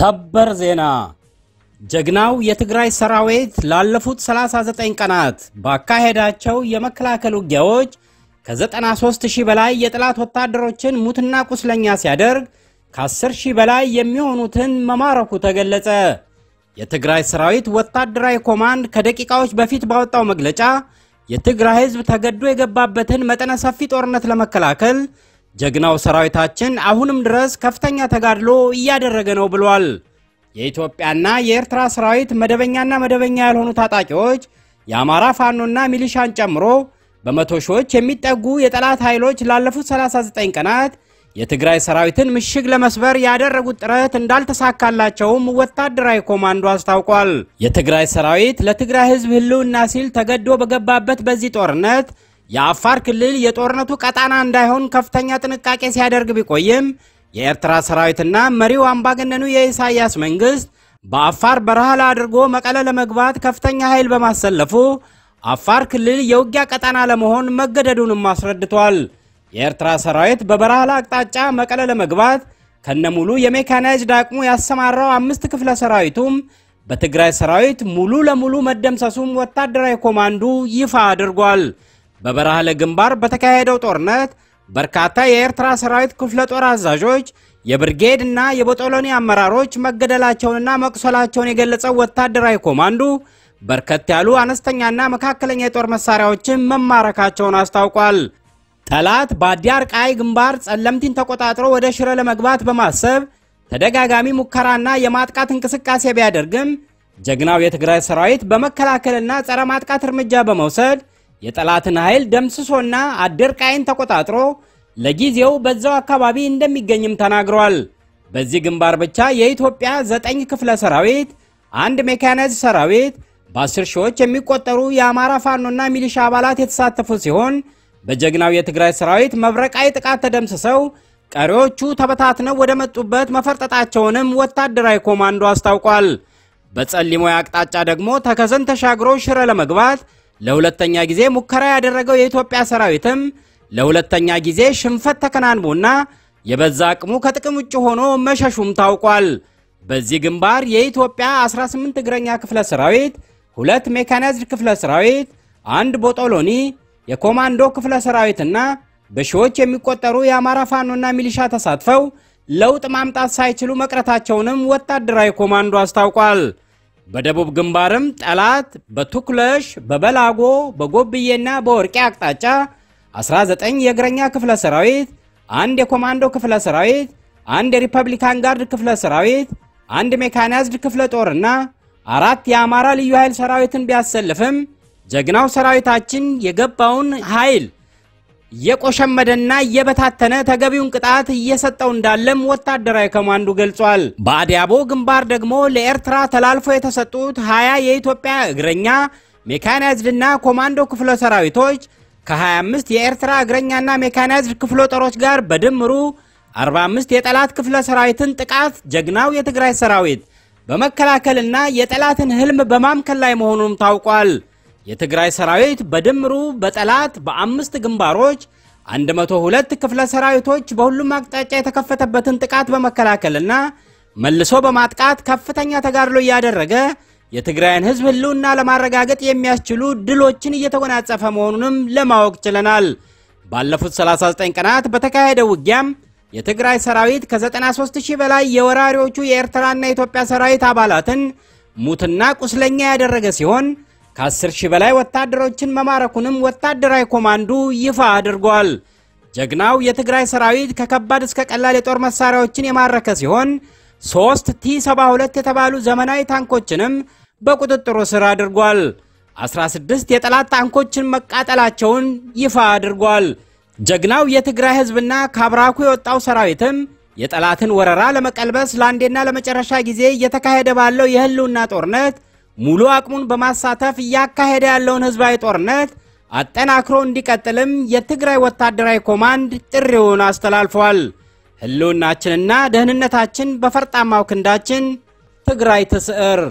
ሰበር ዜና ጀግናው የትግራይ ሰራዊት ላለፉት 39 ቀናት ባካሄዳቸው የመከላከል ውጊያዎች ከ93 ሺህ በላይ የጠላት ወታደሮችን ሙትና ቁስለኛ ሲያደርግ ከ10 ሺህ በላይ የሚሆኑትን መማረኩ ተገለጸ። የትግራይ ሰራዊት ወታደራዊ ኮማንድ ከደቂቃዎች በፊት ባወጣው መግለጫ የትግራይ ሕዝብ ተገዶ የገባበትን መጠነ ሰፊ ጦርነት ለመከላከል ጀግናው ሰራዊታችን አሁንም ድረስ ከፍተኛ ተጋድሎ እያደረገ ነው ብሏል። የኢትዮጵያና የኤርትራ ሰራዊት መደበኛና መደበኛ ያልሆኑ ታጣቂዎች የአማራ ፋኖና ሚሊሻን ጨምሮ በመቶ ሺዎች የሚጠጉ የጠላት ኃይሎች ላለፉት 39 ቀናት የትግራይ ሰራዊትን ምሽግ ለመስበር ያደረጉት ጥረት እንዳልተሳካላቸውም ወታደራዊ ኮማንዶ አስታውቋል። የትግራይ ሰራዊት ለትግራይ ህዝብ ህልውና ሲል ተገዶ በገባበት በዚህ ጦርነት የአፋር ክልል የጦርነቱ ቀጣና እንዳይሆን ከፍተኛ ጥንቃቄ ሲያደርግ ቢቆይም የኤርትራ ሰራዊትና መሪው አምባገነኑ የኢሳያስ መንግስት በአፋር በረሃ አድርጎ መቀለ ለመግባት ከፍተኛ ኃይል በማሰለፉ አፋር ክልል የውጊያ ቀጣና ለመሆን መገደዱንም አስረድቷል። የኤርትራ ሰራዊት በበራህሌ አቅጣጫ መቀለ ለመግባት ከነሙሉ የሜካናይዝድ አቅሙ ያሰማራው አምስት ክፍለ ሰራዊቱም በትግራይ ሰራዊት ሙሉ ለሙሉ መደምሰሱም ወታደራዊ ኮማንዱ ይፋ አድርጓል። በበረሃለ ግንባር በተካሄደው ጦርነት በርካታ የኤርትራ ሰራዊት ክፍለ ጦር አዛዦች፣ የብርጌድ እና የቦጦሎኒ አመራሮች መገደላቸውንና መቁሰላቸውን የገለጸው ወታደራዊ ኮማንዱ በርከት ያሉ አነስተኛና መካከለኛ የጦር መሳሪያዎችን መማረካቸውን አስታውቋል። ጠላት በአዲያር ቃይ ግንባር ጸለምቲን ተቆጣጥሮ ወደ ሽረ ለመግባት በማሰብ ተደጋጋሚ ሙከራና የማጥቃት እንቅስቃሴ ቢያደርግም ጀግናው የትግራይ ሰራዊት በመከላከልና ጸረ ማጥቃት እርምጃ በመውሰድ የጠላትን ኃይል ደምስሶና አዲርቃይን ተቆጣጥሮ ለጊዜው በዛው አካባቢ እንደሚገኝም ተናግሯል። በዚህ ግንባር ብቻ የኢትዮጵያ ዘጠኝ ክፍለ ሰራዊት፣ አንድ ሜካናይዝድ ሰራዊት፣ በአስር ሺዎች የሚቆጠሩ የአማራ ፋኖና ሚሊሻ አባላት የተሳተፉ ሲሆን በጀግናው የትግራይ ሰራዊት መብረቃዊ ጥቃት ተደምስሰው ቀሪዎቹ ተበታትነው ወደ መጡበት መፈርጠጣቸውንም ወታደራዊ ኮማንዱ አስታውቋል። በጸሊሞይ አቅጣጫ ደግሞ ተከዘን ተሻግሮ ሽረ ለመግባት ለሁለተኛ ጊዜ ሙከራ ያደረገው የኢትዮጵያ ሰራዊትም ለሁለተኛ ጊዜ ሽንፈት ተከናንቦና የበዛ አቅሙ ከጥቅም ውጭ ሆኖ መሸሹም ታውቋል። በዚህ ግንባር የኢትዮጵያ 18 እግረኛ ክፍለ ሰራዊት፣ ሁለት ሜካናይዝድ ክፍለ ሰራዊት፣ አንድ ቦጦሎኒ የኮማንዶ ክፍለ ሰራዊትና በሺዎች የሚቆጠሩ የአማራ ፋኖና ሚሊሻ ተሳትፈው ለውጥ ማምጣት ሳይችሉ መቅረታቸውንም ወታደራዊ ኮማንዱ አስታውቋል። በደቡብ ግንባርም ጠላት በተኩለሽ፣ በበላጎ፣ በጎብዬና በወርቄ አቅጣጫ 19 የእግረኛ ክፍለ ሰራዊት፣ አንድ የኮማንዶ ክፍለ ሰራዊት፣ አንድ የሪፐብሊካን ጋርድ ክፍለ ሰራዊት፣ አንድ ሜካናይዝድ ክፍለ ጦርና አራት የአማራ ልዩ ኃይል ሰራዊትን ቢያሰልፍም ጀግናው ሰራዊታችን የገባውን ኃይል እየቆሸመደና እየበታተነ ተገቢውን ቅጣት እየሰጠው እንዳለም ወታደራዊ ኮማንዱ ገልጿል። በአዲያቦ ግንባር ደግሞ ለኤርትራ ተላልፎ የተሰጡት 20 የኢትዮጵያ እግረኛ ሜካናይዝድና ኮማንዶ ክፍለ ሰራዊቶች ከ25 የኤርትራ እግረኛና ሜካናይዝድ ክፍለ ጦሮች ጋር በድምሩ 45 የጠላት ክፍለ ሰራዊትን ጥቃት ጀግናው የትግራይ ሰራዊት በመከላከልና የጠላትን ህልም በማምከል ላይ መሆኑም ታውቋል። የትግራይ ሰራዊት በድምሩ በጠላት በአምስት ግንባሮች 102 ክፍለ ሰራዊቶች በሁሉም አቅጣጫ የተከፈተበትን ጥቃት በመከላከልና መልሶ በማጥቃት ከፍተኛ ተጋድሎ እያደረገ የትግራይን ህዝብ ህልውና ለማረጋገጥ የሚያስችሉ ድሎችን እየተጎናጸፈ መሆኑንም ለማወቅ ችለናል። ባለፉት 39 ቀናት በተካሄደ ውጊያም የትግራይ ሰራዊት ከ93 ሺህ በላይ የወራሪዎቹ የኤርትራና የኢትዮጵያ ሰራዊት አባላትን ሙትና ቁስለኛ ያደረገ ሲሆን ከ10 ሺህ በላይ ወታደሮችን መማረኩንም ወታደራዊ ኮማንዱ ይፋ አድርጓል። ጀግናው የትግራይ ሰራዊት ከከባድ እስከ ቀላል የጦር መሳሪያዎችን የማረከ ሲሆን ሶስት ቲ72 የተባሉ ዘመናዊ ታንኮችንም በቁጥጥሩ ስር አድርጓል። 16 የጠላት ታንኮችን መቃጠላቸውን ይፋ አድርጓል። ጀግናው የትግራይ ህዝብና ከአብራኩ የወጣው ሰራዊትም የጠላትን ወረራ ለመቀልበስ ለአንዴና ለመጨረሻ ጊዜ እየተካሄደ ባለው የህልውና ጦርነት ሙሉ አቅሙን በማሳተፍ እያካሄደ ያለውን ህዝባዊ ጦርነት አጠናክሮ እንዲቀጥልም የትግራይ ወታደራዊ ኮማንድ ጥሪውን አስተላልፏል። ህልውናችንና ደህንነታችን በፈርጣማው ክንዳችን፣ ትግራይ ትስዕር።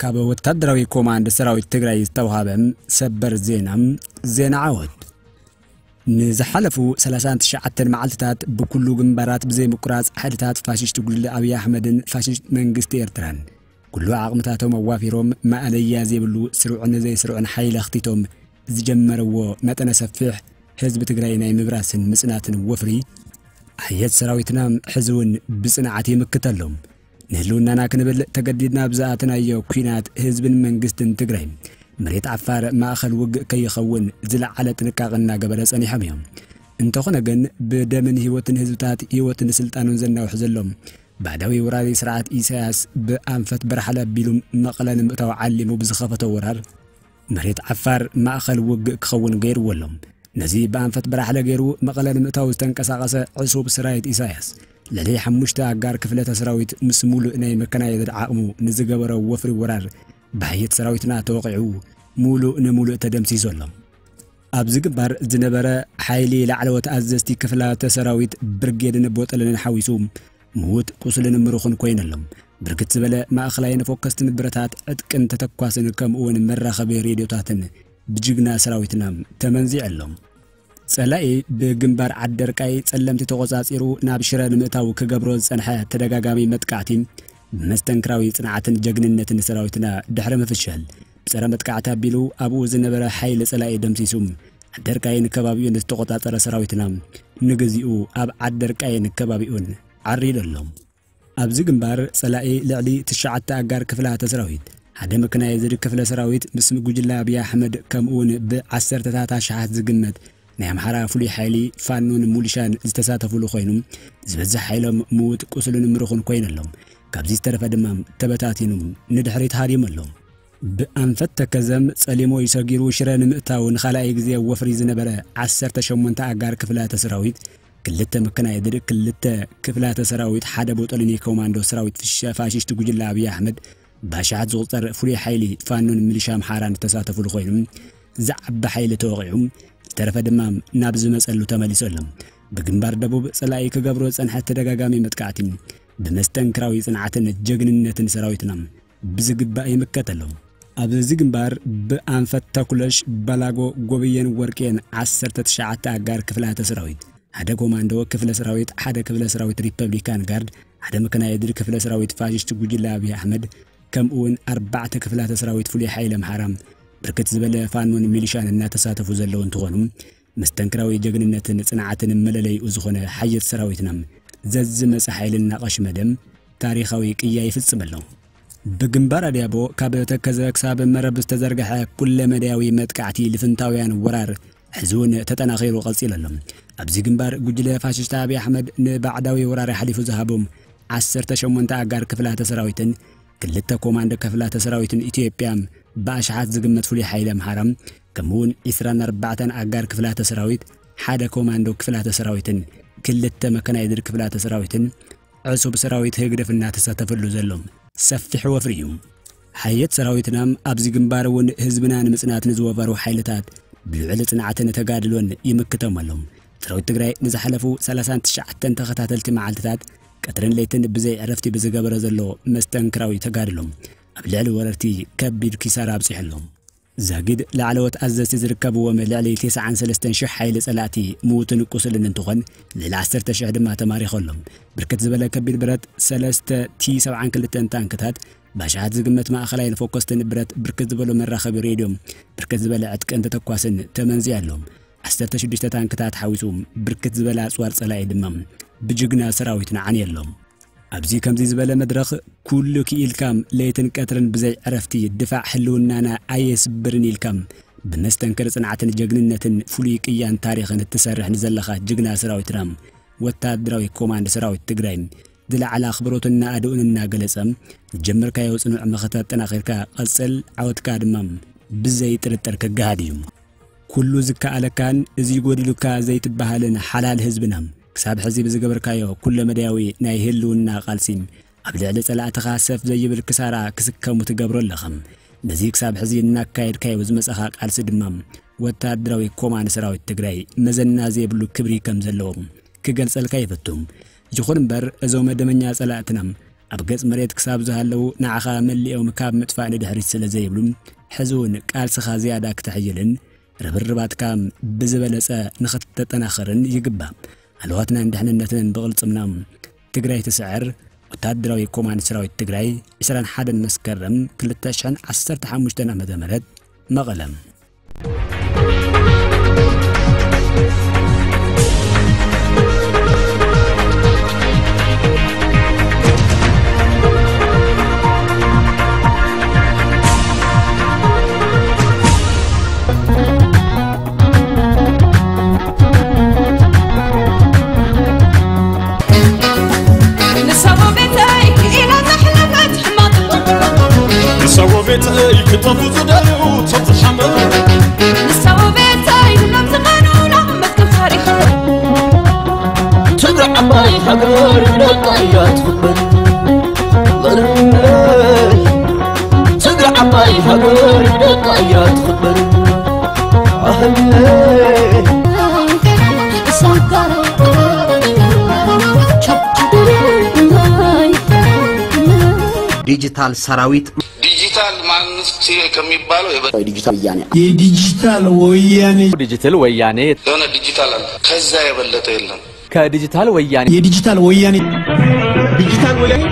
ካብ ወታደራዊ ኮማንድ ሰራዊት ትግራይ ዝተዋሃበም ሰበር ዜናም ዜና ዓወት ንዝሓለፉ 39 መዓልትታት ብኩሉ ግንባራት ብዘይ ምቁራፅ ሓይልታት ፋሽስት ጉጅለ ኣብይ ኣሕመድን ፋሽስት መንግስቲ ኤርትራን። ኩሉ ዓቕምታቶም ኣዋፊሮም ማእለያ ዘይብሉ ስርዑን ዘይስርዑን ሓይሊ ኣኽቲቶም ዝጀመረዎ መጠነ ሰፊሕ ህዝቢ ትግራይ ናይ ምብራስን ምጽናትን ወፍሪ ሓየት ሰራዊትና ሕዚ እውን ብጽንዓት ይምክተሎም ንህልውናና ክንብል ተገዲድና ብዝኣትናዮ ኩናት ህዝብን መንግስትን ትግራይ መሬት ዓፋር ማእኸል ውግእ ከይኸውን ዝለዓለ ጥንቃቐ እናገበረ ጸኒሖም እዮም እንተኾነ ግን ብደምን ህይወትን ህዝብታት ህይወትን ስልጣኑን ዘናውሕ ዘሎም ባዕዳዊ ወራሪ ስርዓት ኢሳያስ ብኣንፈት በረሓለ ኣቢሉ መቐለ ንምእታው ዓሊሙ ብዝኸፈቶ ወራር መሬት ዓፋር ማእኸል ውግእ ክኸውን ገይርዎ ኣሎም ነዚ ብኣንፈት በራሕለ ገይሩ መቐለ ንምእታው ዝተንቀሳቐሰ ዕሱብ ሰራዊት ኢሳያስ ልዕሊ ሓሙሽተ ኣጋር ክፍለተ ሰራዊት ምስ ሙሉእ ናይ መከናየድድ ዓቕሙ ንዝገበሮ ወፍሪ ወራር ብሓየት ሰራዊትና ተወቂዑ ሙሉእ ንሙሉእ ተደምሲሱ ኣሎ። ኣብዚ ግንባር ዝነበረ ሓይሊ ላዕለዎት ኣዘዝቲ ክፍላተ ሰራዊት ብርጌድን ቦጠለንን ሓዊሱ ምዉት ቁስልን ምሩኽን ኮይነሎም ብርክት ዝበለ ማእኸላይን ፎኮስቲ ንብረታት ዕጥቅን ተተኳስን ከምኡውን መራኸቢ ሬድዮታትን ብጅግና ሰራዊትና ተመንዚዕ ኣሎም ጸላኢ ብግንባር ዓደርቃይ ጸለምቲ ተቖጻጺሩ ናብ ሽረ ንምእታው ክገብሮ ዝጸንሐ ተደጋጋሚ መጥቃዕቲ ብመስተንክራዊ ጽንዓትን ጀግንነትን ሰራዊትና ድሕሪ ምፍሸል ብጸረ መጥቃዕቲ ኣቢሉ ኣብኡ ዝነበረ ሓይሊ ጸላኢ ደምሲሱ ዓደርቃይን ከባቢኡን ዝተቖጻጸረ ሰራዊትና ንግዚኡ ኣብ ዓደርቃይን ከባቢኡን ዓሪድ ኣሎም ኣብዚ ግንባር ጸላኢ ልዕሊ ትሽዓተ ኣጋር ክፍላተ ሰራዊት ሓደ መከናየዝድ ክፍለ ሰራዊት ምስ ጉጅላ ኣብዪ ኣሕመድ ከምኡውን ብዓሰርተታት ኣሽሓት ዝግመት ናይ ኣምሓራ ፍሉይ ሓይሊ ፋኖን ሙሊሻን ዝተሳተፍሉ ኮይኑ ዝበዝሕ ሓይሎም ምዉት ቁስልን ምሩኽን ኮይነሎም ካብዚ ዝተረፈ ድማ ተበታቲኑ ንድሕሪት ሃዲሙ ኣሎ። ብኣንፈት ተከዘም ጸሊሞ ይሰጊሩ ሽረ ንምእታው ንኻልኣይ ግዜ ወፍሪ ዝነበረ 18 ኣጋር ክፍላተ ሰራዊት ክልተ መከናየድድ ክልተ ክፍላተ ሰራዊት ሓደ ቦጠልኒ ኮማንዶ ሰራዊት ፋሽስት ጉጅለ ኣብይ ኣሕመድ ብኣሽሓት ዝቑፀር ፍሉይ ሓይሊ ፋኖን ሚሊሻ ኣምሓራን ዝተሳተፍሉ ኮይኑ ዝዓቢ ሓይሊ ተወቂዑ ዝተረፈ ድማ ናብ ዝመፀሉ ተመሊሱ ኣሎ። ብግንባር ደቡብ ጸላኢ ክገብሮ ዝጸንሐ ተደጋጋሚ መጥቃዕቲ ብመስተንክራዊ ጽንዓትን ጀግንነትን ሰራዊትና ብዝግባእ ይምከት ኣብዚ ግንባር ብኣንፈት ተኩለሽ ባላጎ ጎብየን ወርቄን 19 ኣጋር ክፍላተ ሰራዊት ሓደ ኮማንዶ ክፍለ ሰራዊት ሓደ ክፍለ ሰራዊት ሪፐብሊካን ጋርድ ሓደ መከናየድድ ክፍለ ሰራዊት ፋሽስት ጉጅላ ኣብዪ ኣሕመድ ከምኡውን ኣርባዕተ ክፍላተ ሰራዊት ፍሉይ ሓይሊ ኣምሓራ ብርክት ዝበለ ፋኖን ሚሊሻን እናተሳተፉ ዘለዉ እንትኾኑ መስተንክራዊ ጀግንነትን ጽንዓትን መለለይኡ ዝኾነ ሓየት ሰራዊትና ዘዝመፀ ሓይልን እናቐሽመደም ታሪኻዊ ቅያ ይፍጽም ኣሎ ብግንባር ኣድያቦ ካብ ተከዘ ክሳብ መረብ ዝተዘርግሐ ኩለ መድያዊ መጥቃዕቲ ልፍንታውያን ወራር ሕዚ እውን ተጠናኺሩ ቐጺሉ ኣሎ ኣብዚ ግንባር ጉጅለ ፋሽስት ኣብዪ ኣሕመድ ንባዕዳዊ ወራሪ ሓሊፉ ዝሃቦም 18 ኣጋር ክፍላተ ሰራዊትን ክልተ ኮማንዶ ክፍላተ ሰራዊትን ኢትዮጵያ ብኣሽሓት ዝግመት ፍሉይ ሓይሊ ኣምሓራ ከምኡውን 24 ኣጋር ክፍላተ ሰራዊት ሓደ ኮማንዶ ክፍላተ ሰራዊትን ክልተ መከናይድር ክፍላተ ሰራዊትን ዕሱብ ሰራዊት ህግደፍ እናተሳተፈሉ ዘሎ ሰፊሕ ወፍሪ እዩ። ሓየት ሰራዊትናም ኣብዚ ግንባር እውን ህዝብና ንምጽናት ንዝወፈሩ ሓይልታት ብልዕሊ ጽንዓትን ተጋድሎን ይምክቶም ኣሎም ሰራዊት ትግራይ ንዝሓለፉ 39 ተኸታተልቲ መዓልትታት ቀትርን ለይትን ብዘይ ዕረፍቲ ብዝገበረ ዘሎ መስተንክራዊ ተጋድሎም ኣብ ልዕሊ ወረርቲ ከቢድ ኪሳራ ኣብፂሕሎም ዛጊድ ላዕለዎት ኣዘዝቲ ዝርከብዎም ልዕሊ 93,000 ሓይሊ ጸላእቲ ምዉትን ቁስልን እንትኾን ልዕሊ 10,000 ድማ ተማሪኾሎም ብርክት ዝበለ ከቢድ ብረት 3 ቲ72 ታንክታት ብኣሽሓት ዝግመት ማእኸላይ ንፎኮስትን ብረት ብርክት ዝበሎ መራኸቢ ሬድዮም ብርክት ዝበለ ዕጥቅን ተተኳስን ተመንዚእ ኣሎም። 16 ታንክታት ሓዊሱ ብርክት ዝበለ ኣፅዋር ጸላኢ ድማ ብጅግና ሰራዊት ንዓንየሎም ኣብዚ ከምዚ ዝበለ መድረኽ ኩሉ ክኢልካም ለይትን ቀትርን ብዘይ ዕረፍቲ ድፋዕ ህልውናና ኣየስብርን ኢልካም ብመስተንክር ጽንዓትን ጀግንነትን ፍሉይ ቅያን ታሪኽን እትሰርሕ ንዘለኻ ጅግና ሰራዊትና ወታደራዊ ኮማንድ ሰራዊት ትግራይ ዝለዓለ ኣኽብሮትና ኣድኡን እናገለጸ ዝጀመርካዮ ጽኑዕ መኸተ ኣጠናኺርካ ቐጽል ዓወትካ ድማ ብዘይ ጥርጥር ክገሃድ እዩ። ኩሉ ዝከኣለካን እዚ ጐዲሉካ ዘይትበሃልን ሓላል ህዝብና ክሳብ ሕዚ ብዝገበርካዮ ኩለ መድያዊ ናይ ህልውና ቓልሲ ኣብ ልዕሊ ጸላእትኻ ሰፍ ዘይብል ክሳራ ክስከሙ ትገብሮ ኣለኸም ነዚ ክሳብ ሕዚ እናካየድካዮ ዝመጸኻ ቃልሲ ድማ ወታደራዊ ኮማንድ ሰራዊት ትግራይ መዘና ዘይብሉ ክብሪ ከም ዘለዎም ክገልጸልካ ይፈቱም ይኹን እምበር እዞም መደመኛ ጸላእትና ኣብ ገጽ መሬት ክሳብ ዝሃለዉ ንዓኻ መሊኦም ካብ ምጥፋእ ንድሕሪት ስለ ዘይብሉ ሕዚ እውን ቃልስኻ ዝያዳ ክትሕይልን ርብርባትካ ብዝበለጸ ንኽተጠናኸርን ይግባእ ኣልዋትና ንድሕንነትን ብቕልጽምና ትግራይ ትስዕር። ወታደራዊ ኮማንድ ሰራዊት ትግራይ 21 መስከረም 2015 ዓ ም መቐለም ቤተይ ክጠፉ ዝደልዩ ቶም ዝሓመዱ ንሰው ቤተይ ሁሎም ዝቐኑላ መዝገብ ታሪኽ ትግራይ ዓባይ ሃገር ደቃ እያ ትኽበር መንነይ ትግራይ ዓባይ ሃገር ደቃ እያ ትኽበር ኣህለይ ዲጂታል ሰራዊት ዲጂታል ማንነት ከሚባለው ዲጂታል ወያኔ የዲጂታል ወያኔ ዲጂታል ወያኔ የሆነ ዲጂታል አለ። ከዛ የበለጠ የለም። ከዲጂታል ወያኔ የዲጂታል ወያኔ ዲጂታል ወያኔ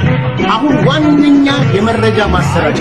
አሁን ዋነኛ የመረጃ ማሰራጫ